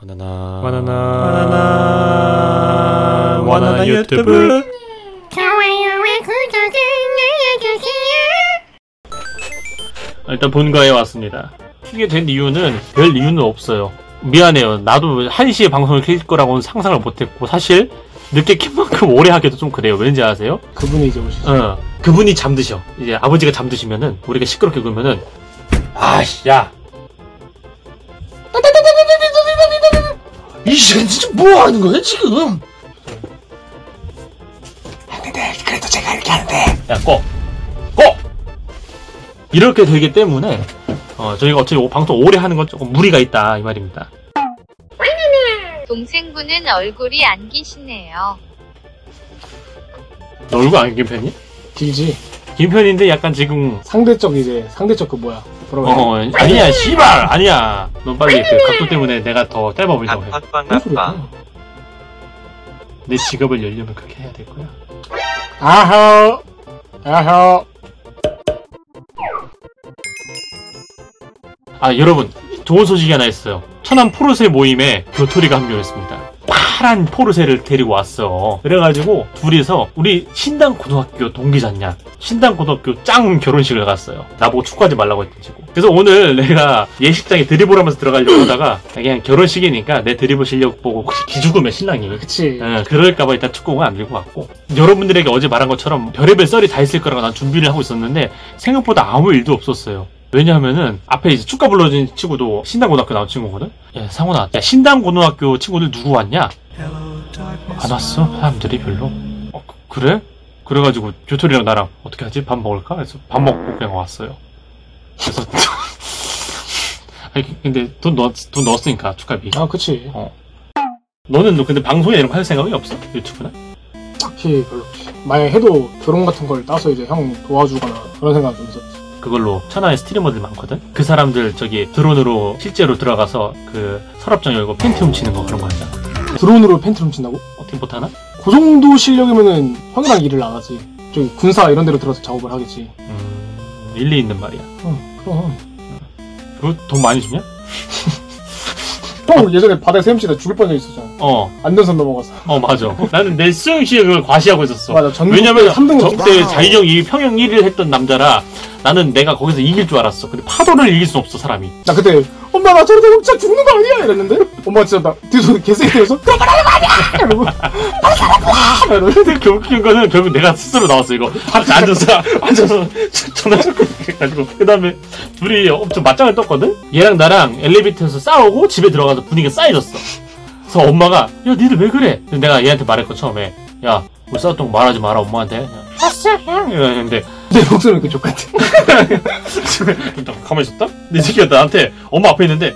바나나 바나나 바나나 바나나 유튜브 좋아요와 구독을 눌러주세요. 일단 본가에 왔습니다. 키게 된 이유는 별 이유는 없어요. 미안해요. 나도 1시에 방송을 킬 거라고는 상상을 못했고 사실 늦게 킨 만큼 오래 하기도 좀 그래요. 왠지 아세요? 그분이 이제 오시죠. 어. 그분이 잠드셔. 이제 아버지가 잠드시면은 우리가 시끄럽게 굴면은 아씨 야. 이 시간 진짜 뭐 하는 거야 지금? 안돼 그래도 제가 이렇게 하는데 야, 꺼! 꺼! 이렇게 되기 때문에, 어, 저희가 어차피 방송 오래 하는 건 조금 무리가 있다, 이 말입니다. 동생분은 얼굴이 안 기시네요. 너 얼굴 안 김편이? 길지. 김편인데 약간 지금, 상대적 이제 상대적 그 뭐야? 뭐라고 어, 해야 아니야, 씨발! 아니야! 너 빨리 그 각도 때문에 내가 더 짧아 보이려고 해. 되나? 소리야? 내 직업을 열려면 그렇게 해야 될 거야. 아하 아하 아, 여러분, 좋은 소식이 하나 있어요. 천안 포르쉐 모임에 교토리가 합류했습니다. 파란 포르쉐를 데리고 왔어. 그래가지고 둘이서 우리 신당 고등학교 동기잖냐. 신당 고등학교 짱 결혼식을 갔어요. 나보고 축구하지 말라고 했던 친구. 그래서 오늘 내가 예식장에 드리블 하면서 들어가려고 하다가 그냥 결혼식이니까 내 드리블 실력 보고 혹시 기죽으면 신랑이 그치. 어, 그럴까봐 일단 축구공은 안 들고 왔고 여러분들에게 어제 말한 것처럼 별의별 썰이 다 있을 거라고 난 준비를 하고 있었는데 생각보다 아무 일도 없었어요 왜냐하면은 앞에 이제 축가 불러준 친구도 신당고등학교 나온 친구거든 야 상훈아 야 신당고등학교 친구들 누구 왔냐 안 왔어 사람들이 별로 어, 그- 그래? 그래가지고 교토리랑 나랑 어떻게 하지? 밥 먹을까? 그래서 밥 먹고 그냥 왔어요 그래서 아니 근데 돈 넣었, 돈 넣었으니까 축가비 아 그치. 너는 너 근데 방송에 이런 거 할 생각이 없어? 유튜브나? 딱히 별로. 만약 해도 결혼 같은 걸 따서 이제 형 도와주거나 그런 생각 좀 있었지. 그걸로 천하의 스트리머들 많거든? 그 사람들 저기 드론으로 실제로 들어가서 그 서랍장 열고 팬티 훔치는 거 그런 거 하자. 드론으로 팬티 훔친다고? 어떻게 못하나? 그 정도 실력이면은 형이랑 일을 안 하지. 저기 군사 이런 데로 들어서 작업을 하겠지. 음, 일리 있는 말이야. 어, 그럼. 그거 돈 많이 주냐? 형 예전에 바다에 헤엄치다 죽을 적 있었잖아. 어, 안전선 넘어가서. 어, 맞아. 나는 내 수영 실력을 과시하고 있었어. 맞아. 전국 왜냐면 3등 저 그때 자유형 이 평영 1위를 했던 남자라 나는 내가 거기서 이길 줄 알았어. 근데 파도를 이길 수 없어, 사람이. 나 그때 엄마 나 저러다 진짜 죽는 거 아니야 이랬는데 엄마가 진짜 나 뒤에서 개새끼 되어서 그런 하는 거 아니야 이러고 빨리 살아봐 이러고. 근데 그 웃긴 거는 결국 내가 스스로 나왔어 이거. 앞에 앉아서 앉아서 전화 잡고 해가지고. 그 다음에 둘이 엄청 맞짱을 떴거든? 얘랑 나랑 엘리베이터에서 싸우고 집에 들어가서 분위기가 싸해졌어. 그래서 엄마가 야 니들 왜 그래? 그래서 내가 얘한테 말했거 처음에 야 우리 싸웠던 거 말하지 마라 엄마한테 알았어 형. 이러는데. 내 목소리는 그 족 같아. 일단 가만히 있었다? 근데 이 새끼가 나한테 엄마 앞에 있는데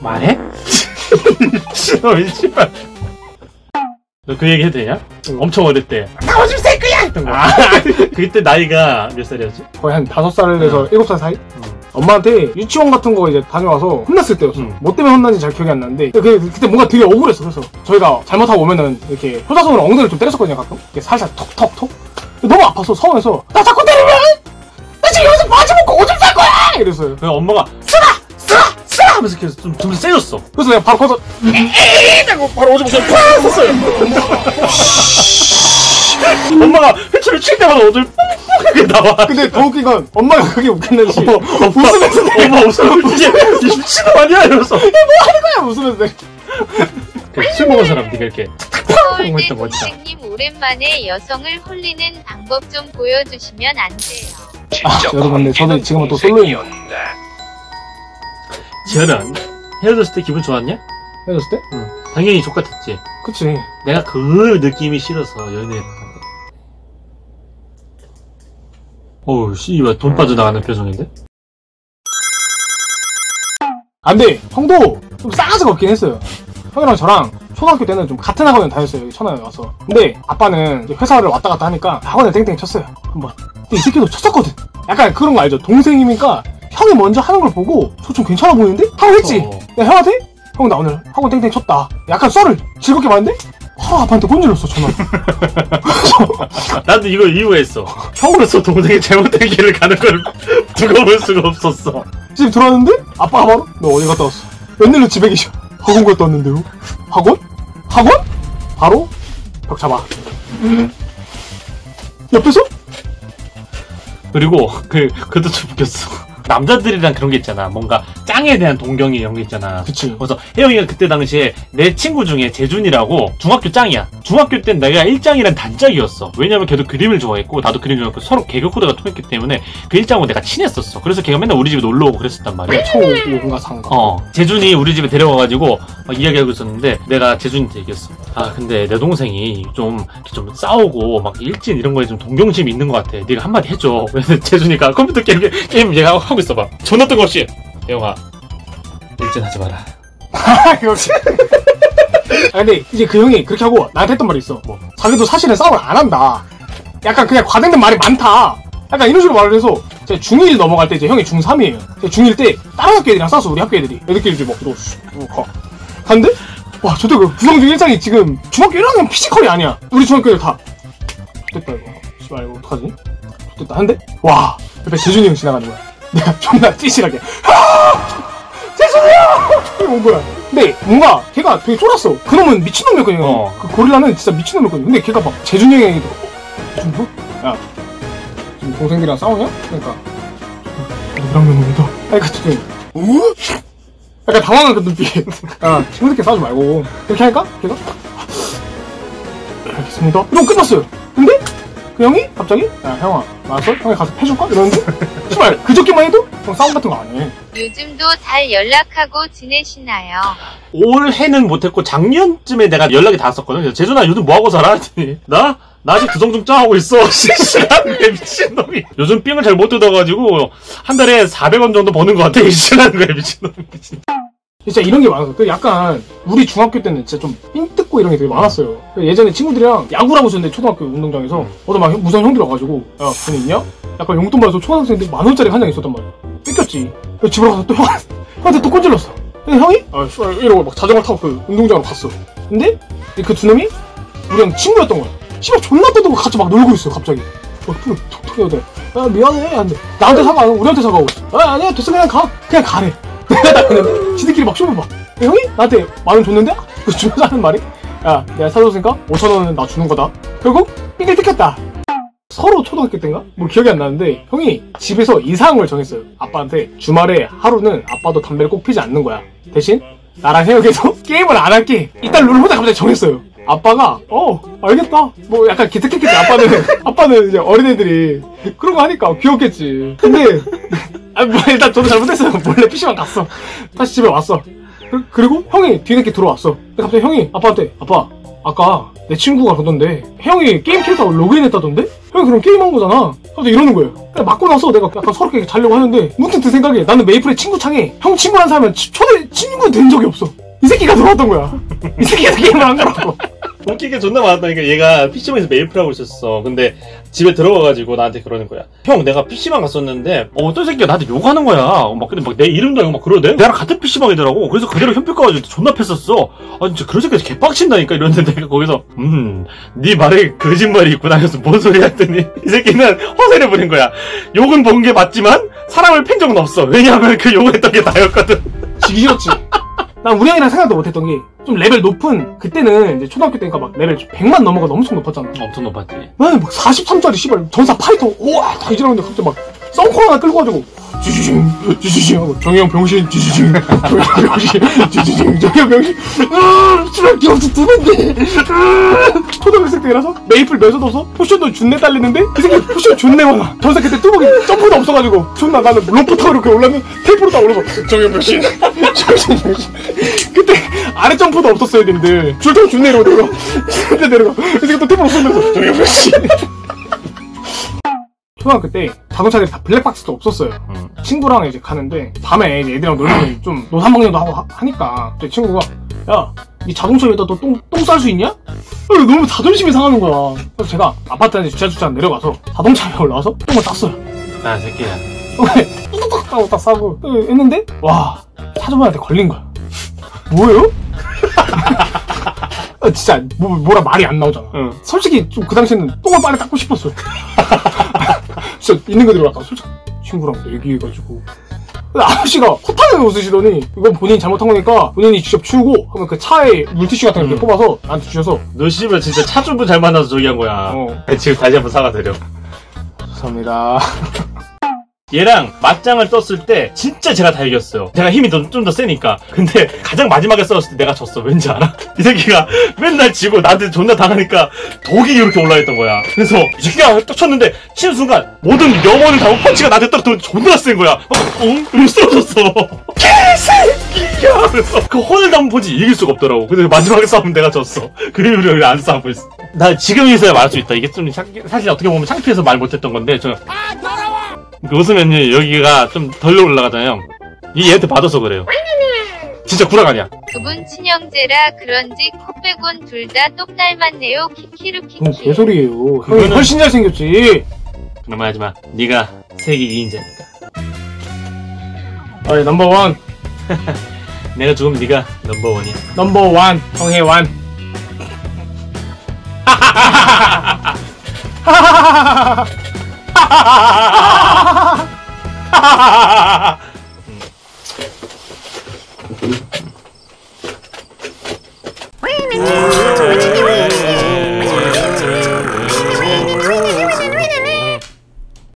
말해? 어이 씨발 너 그 얘기 해도 되냐? 응. 엄청 어릴 때. 나오줌 쌀 거야! 했던 거 아, 그때 나이가 몇 살이었지? 거의 한 다섯 살에서 일곱 살 사이? 엄마한테 유치원 같은 거 이제 다녀와서 혼났을 때였어. 응. 뭐 때문에 혼난지 잘 기억이 안 나는데 그, 그때 뭔가 되게 억울했어. 그래서 저희가 잘못하고 오면은 이렇게 효자손으로 엉덩이를 좀 때렸었거든요 가끔. 이렇게 살살 톡톡톡. 너무 아파서 서운해서 나 자꾸 때리면 나 지금 여기서 바지 벗고 오줌 쌀 거야! 이랬어요. 그 엄마가 쓰라! 하면서 계속 좀, 좀 세졌어. 그래서 내가 바로 가서 에이 하고 바로 오줌 팍 썼어요 엄마가 회초를 칠 때마다 오줌 뽕뽕하게 나와. 근데 더 웃긴 건 엄마가 그게 웃겼는지 웃으면서 내가 엄마 웃어. 이게 이 미친놈 아니야? 이러면서. 그냥 웃으면서 내가 그술 먹은 사람 네가 이렇게 서울대 했던 거지. 동생님 오랜만에 여성을 홀리는 방법 좀 보여주시면 안 돼요. 아 여러분 근데 저도 지금은 또 솔로예요 지현아, 헤어졌을 때 기분 좋았냐? 헤어졌을 때? 당연히 족같았지. 그치 내가 그 느낌이 싫어서 연애를 한 거야. 어우, 씨발, 돈 빠져나가는 표정인데? 안돼 형도 좀 싸가지가 없긴 했어요 형이랑 저랑 초등학교 때는 좀 같은 학원을 다녔어요 여기 천안에 와서 근데 아빠는 이제 회사를 왔다 갔다 하니까 학원을 땡땡 쳤어요 한번 근데 이 새끼도 쳤었거든 약간 그런 거 알죠 동생이니까 형이 먼저 하는 걸 보고 저 좀 괜찮아 보이는데? 하고 했지 어. 내가 형한테 형 나 오늘 학원 땡땡 쳤다 약간 썰을 즐겁게 봤는데 하루 아빠한테 꼰질렀어 전화 나도 이걸 이유했어. 형으로서 동생이 잘못된 길을 가는 걸 두고 볼 수가 없었어. 집 들어왔는데 아빠가 바로 너 어디 갔다 왔어 웬일로 집에 계셔 학원 갔다 왔는데요. 학원? 학원? 바로 벽 잡아. 옆에서? 그리고 그 그것도 좀 웃겼어. 남자들이랑 그런 게 있잖아. 뭔가 짱에 대한 동경이 이런 게 있잖아. 그치. 그래서 혜영이가 그때 당시에 내 친구 중에 재준이라고 중학교 짱이야. 중학교 땐 내가 일짱이란 단짝이었어. 왜냐면 걔도 그림을 좋아했고 나도 그림 좋아했고 서로 개그 코드가 통했기 때문에 그 일짱하고 내가 친했었어. 그래서 걔가 맨날 우리 집에 놀러 오고 그랬었단 말이야. 초고가 상가. 어, 재준이 우리 집에 데려와가지고 막 이야기하고 있었는데 내가 재준이한테 얘기했어. 아 근데 내 동생이 좀, 좀 싸우고 막 일진 이런 거에 좀 동경심이 있는 것 같아. 네가 한마디 해줘. 그래서 재준이가 컴퓨터 게임 게임 얘기하고 하고 있어 봐. 존나 뜬금없이 혜영아 일진 하지 마라. 역시. 아 근데 이제 그 형이 그렇게 하고 나한테 했던 말이 있어. 뭐 자기도 사실은 싸움을 안 한다. 약간 그냥 과장된 말이 많다. 약간 이런 식으로 말을 해서 제가 중1 넘어갈 때 이제 형이 중3이에요. 중1 때 다른 학교 애들이랑 싸웠어 우리 학교 애들이. 애들끼리 이제 막 이러고 슉 가. 갔는데 와 저때 그 구성중 일장이 지금 중학교 1학년 피지컬이 아니야. 우리 중학교 애들 다. 됐다 이거. 씨발 이거 어떡하지? 됐다 한데 와 옆에 재준이 형 지나가는 거야. 내가 존나 찌질하게. 죄송해요! 이러고 온 거야. 근데 뭔가 걔가 되게 쫄았어. 그놈은 미친놈이었거든요. 어. 그 고릴라는 진짜 미친놈이었거든요. 근데 걔가 막 재준이 듣고 어? 준수? 야 지금 동생들이랑 싸우냐? 그러니까 너랑 놈이다. 그러니까 지금 어? 약간 당황한 그 눈빛. 야 친구들끼리 싸우지 말고 이렇게 하니까 걔가 알겠습니다. 이러고 끝났어요. 근데 그 형이 갑자기 야 형아 나왔어? 형이 가서 패줄까? 이러는데 정말 그저께만 해도 형 싸움 같은 거 안 해. 요즘도 잘 연락하고 지내시나요? 올해는 못했고 작년쯤에 내가 연락이 닿았었거든. 그래서 재준아 요즘 뭐하고 살아? 했더니 나? 나 아직 두성중 짜하고 있어. 실시간에 미친놈이. 요즘 삥을 잘 못 뜯어가지고 한 달에 400원 정도 버는 것 같아. 실시간 거야 미친놈이. 진짜. 진짜 이런 게 많아서. 그 약간 우리 중학교 때는 진짜 좀 삥뜯고 이런 게 되게 많았어요. 그 예전에 친구들이랑 야구를 하고 있었는데 초등학교 운동장에서 음. 어떤 막 무선 형들 와가지고 야 돈 있냐? 약간 용돈 받아서 초등학생인데 만 원짜리 한 장 있었단 말이야. 뺏겼지. 그래서 집으로 가서 또 형, 형한테 또 꼰질렀어. 근데 형이? 아 이러고 막 자전거 타고 그 운동장으로 갔어. 근데 그 두 놈이 우리랑 친구였던 거야. 씨발 존나 떠들고 같이 막 놀고 있어 갑자기. 막 툭, 툭툭 해야 돼. 아 미안해. 안돼 나한테 사과 안 하고 우리한테 사과하고 있어. 아 아니야. 됐어. 그냥 가. 그냥 가래 내가 나가는데 지들끼리 막 쇼를 봐. 형이? 나한테 만 원 줬는데? 그 주면서 하는 말이? 야 내가 사줬으니까 5천 원은 나 주는 거다. 결국 삥을 뜯겼다. 서로 초등학교 때인가? 뭐 기억이 안 나는데 형이 집에서 이상을 정했어요. 아빠한테 주말에 하루는 아빠도 담배를 꼭 피지 않는 거야. 대신 나랑 해역에서 게임을 안 할게. 이딴 룰을 혼자 갑자기 정했어요. 아빠가 어 알겠다. 뭐 약간 기특했겠지 아빠는 아빠는 이제 어린애들이 그런 거 하니까 귀엽겠지. 근데 아, 뭐 일단 저도 잘못했어요. 몰래 PC방 갔어. 다시 집에 왔어. 그, 리고 형이 뒤늦게 들어왔어. 갑자기 형이 아빠한테 아빠 아까 내 친구가 그러던데 형이 게임 캐릭터 로그인했다던데? 형이 그럼 게임한 거잖아. 갑자기 이러는 거예요. 근데 맞고 나서 내가 약간 서럽게 자려고 하는데 문득 든 생각에 나는 메이플의 친구 창에 형 친구란 사람은 치- 초대 친구 된 적이 없어. 이 새끼가 들어왔던 거야. 이 새끼가 게임을 한 거라고 웃긴 게 존나 많았다니까 얘가 PC방에서 메이플 하고 있었어. 근데 집에 들어가가지고 나한테 그러는 거야. 형 내가 PC방 갔었는데 어, 어떤 새끼가 나한테 욕하는 거야. 막 근데 막 내 이름도 알고 막 그러대. 나랑 같은 PC방이더라고. 그래서 그대로 현피 가가지고 존나 팼었어. 아 진짜 그런 새끼가 개빡친다니까 이랬는데 내가 거기서 음 내 말에 거짓말이 있구나 해서 뭔 소리 했더니 이 새끼는 허세를 부린 거야. 욕은 본 게 맞지만 사람을 팬 적은 없어. 왜냐하면 그 욕을 했던 게 나였거든. 지기 싫었지 난 우리 형이랑 생각도 못했던 게 좀 레벨 높은 그때는 이제 초등학교 때니까 막 레벨 100만 넘어가 엄청 높았잖아 엄청 높았지. 나는 막 43짜리 씨발 전사 파이터 우와 다 이 지랄하는데 갑자기 막 썬콜 하나 끌고 가지고 쥐쥐징 쥐쥐징 하고 정형 병신 쥐쥐징. 정형 병신 쥐쥐징 정형 병신. 으 씨발 기억도 드는데. 초등학생 때라서? 메이플 매서도 없어 포션도 준내 달리는데? 이 새끼 포션 준내 많아. 전사 그때 뚜벅이 점프도 없어가지고. 존나 나는 로프 타고 이렇게 올랐는데 테이프로 딱 올라서. 정형 병신. 정형 병신. 그때 아래 점프도 없었어야 되는데 줄 타고 준내 이러고 내려가. 준내 내려가. 이 새끼 또 테이프로 쏘면서. 정형 병신 초등학교 때 자동차들이 다 블랙박스도 없었어요. 음. 친구랑 이제 가는데 밤에 이제 애들이랑 놀면 좀 노상방뇨도 하고 하, 니까 제 친구가 야, 이 자동차 위에다 너 똥 똥 쌀 수 있냐? 어, 너무 자존심이 상하는 거야. 그래서 제가 아파트 안에 주차 주차 내려가서 자동차 위에 올라와서 똥을 쌌어요. 아 새끼야. 똥을 뚝뚝 하고 딱 싸고 어, 했는데 와 사주분한테 걸린 거야. 뭐예요? 아, 진짜 뭐, 뭐라 말이 안 나오잖아. 응. 솔직히 좀 그 당시에는 똥을 빨리 닦고 싶었어요. 진짜 있는 그대로 약간 솔직히 친구랑 얘기해가지고 근데 아저씨가 호탕하게 웃으시더니 이건 본인이 잘못한 거니까 본인이 직접 치우고 그러면 그 차에 물티슈 같은 거 이렇게 음. 뽑아서 나한테 주셔서 너 씨발 진짜 차주분 잘 만나서 저기 한 거야. 어. 지금 다시 한번 사과드려. 감사합니다. 얘랑 맞짱을 떴을 때 진짜 제가 다 이겼어요. 제가 힘이 좀더 세니까. 근데 가장 마지막에 싸웠을 때 내가 졌어. 왠지 알아? 이 새끼가 맨날 지고 나한테 존나 당하니까 독이 이렇게 올라있던 거야. 그래서 이 새끼가 딱 쳤는데 치는 순간 모든 영혼을 담은 펀치가 나한테 딱 존나 센 거야. 어, 응? 이러고 쓰러졌어. 개새끼야! 그래서 그 혼을 담은 펀치 이길 수가 없더라고. 근데 마지막에 싸우면 내가 졌어. 그 이후로 안 싸우고 있어. 나 지금에서야 말할 수 있다. 이게 좀 창- 사실 어떻게 보면 창피해서 말 못했던 건데 저그 웃으면 여기가 좀 덜 올라가잖아요. 이 얘한테 받아서 그래요. 진짜 구락 아니야. 두분 친형제라 그런지 코 빼곤 둘 다 똑 닮았네요. 키키루 그건 키키. 개소리예요. 그거는- 훨씬 잘생겼지. 말 하지 마. 네가 세계 2인자니까. 아이 넘버원 내가 죽으면 네가 넘버원이야. 넘버원 정혜 음. 음.